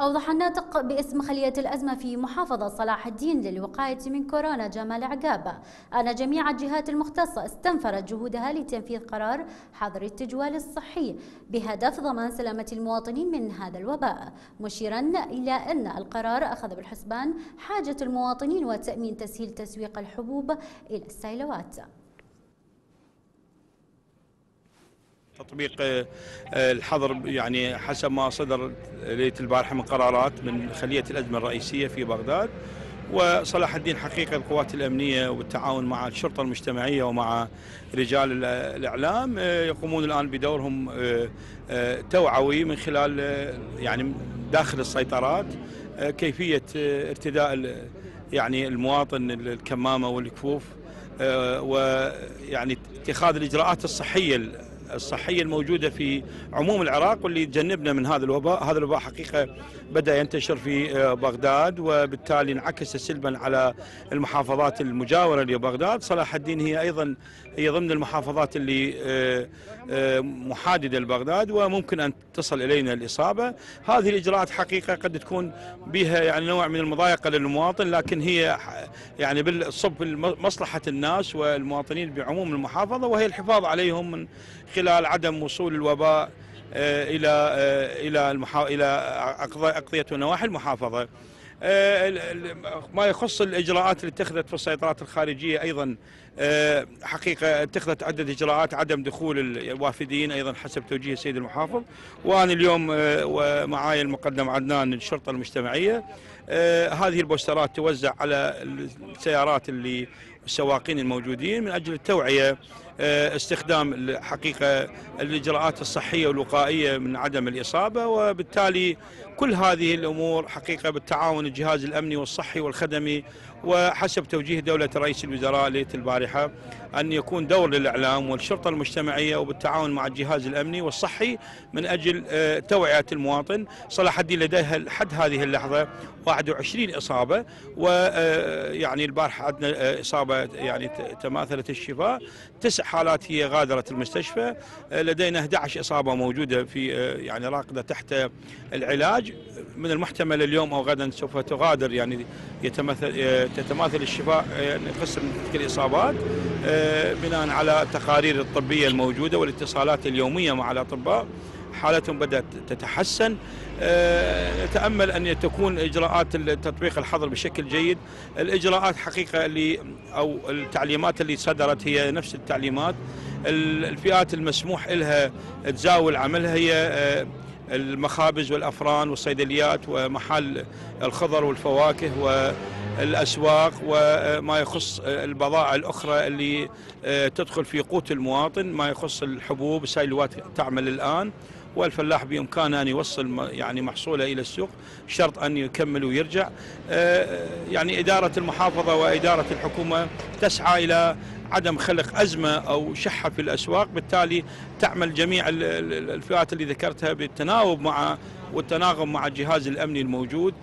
أوضح الناطق باسم خلية الأزمة في محافظة صلاح الدين للوقاية من كورونا جمال عقابة. أن جميع الجهات المختصة استنفرت جهودها لتنفيذ قرار حظر التجوال الصحي بهدف ضمان سلامة المواطنين من هذا الوباء مشيرا إلى أن القرار أخذ بالحسبان حاجة المواطنين وتأمين تسهيل تسويق الحبوب إلى السيلوات. تطبيق آه، الحظر يعني حسب ما صدر ليلة البارحة من قرارات من خلية الأزمة الرئيسية في بغداد. وصلاح الدين حقيقة القوات الأمنية والتعاون مع الشرطة المجتمعية ومع رجال الإعلام آه، يقومون الآن بدورهم آه، توعوي من خلال يعني داخل السيطرات كيفية ارتداء يعني المواطن الكمامة والكفوف ويعني اتخاذ الإجراءات الصحية الصحية الموجودة في عموم العراق واللي تجنبنا من هذا الوباء، هذا الوباء حقيقة بدأ ينتشر في آه، بغداد وبالتالي انعكس سلبا على المحافظات المجاورة لبغداد، صلاح الدين هي أيضا هي ضمن المحافظات اللي آه، آه، محاددة لبغداد وممكن أن تصل إلينا الإصابة، هذه الإجراءات حقيقة قد تكون بها يعني نوع من المضايقة للمواطن لكن هي يعني بالصب مصلحه الناس والمواطنين بعموم المحافظة وهي الحفاظ عليهم من خلال عدم وصول الوباء آه، إلى آه، إلى المحا... إلى أقضية ونواحي المحافظة. آه، ما يخص الإجراءات اللي اتخذت في السيطرات الخارجية أيضا حقيقة اتخذت عدة إجراءات عدم دخول الوافدين أيضا حسب توجيه السيد المحافظ وأنا اليوم ومعاي المقدم عدنان الشرطة المجتمعية هذه البوسترات توزع على السيارات اللي السواقين الموجودين من أجل التوعية آه، استخدام الحقيقة الإجراءات الصحية والوقائية من عدم الإصابة. وبالتالي كل هذه الأمور حقيقة بالتعاون الجهاز الأمني والصحي والخدمي وحسب توجيه دولة رئيس الوزراء ليلة البارحة أن يكون دور للإعلام والشرطة المجتمعية وبالتعاون مع الجهاز الأمني والصحي من أجل آه، توعية المواطن. صلاح الدين لديها لحد هذه اللحظة 21 إصابة ويعني آه، البارحة عندنا إصابة يعني تماثلت الشفاء. تسع حالات هي غادرت المستشفى. آه، لدينا 11 إصابة موجودة في آه، يعني راقدة تحت العلاج. من المحتمل اليوم أو غدا سوف تغادر يعني يتمثل آه، تتماثل الشفاء يعني قسم تلك الإصابات. بناء على التقارير الطبية الموجودة والاتصالات اليومية مع الأطباء حالتهم بدأت تتحسن. آه، نتأمل أن تكون إجراءات تطبيق الحظر بشكل جيد. الإجراءات حقيقة اللي أو التعليمات اللي صدرت هي نفس التعليمات. الفئات المسموح لها تزاول عملها هي آه، المخابز والأفران والصيدليات ومحل الخضر والفواكه والاسواق وما يخص البضائع الأخرى اللي آه، تدخل في قوت المواطن ما يخص الحبوب السيلوات تعمل الآن والفلاح بامكانه أن يوصل يعني محصوله إلى السوق شرط أن يكمل ويرجع. آه، يعني إدارة المحافظة وإدارة الحكومة تسعى إلى عدم خلق أزمة أو شحة في الأسواق بالتالي تعمل جميع الفئات اللي ذكرتها بالتناوب مع والتناغم مع الجهاز الامني الموجود.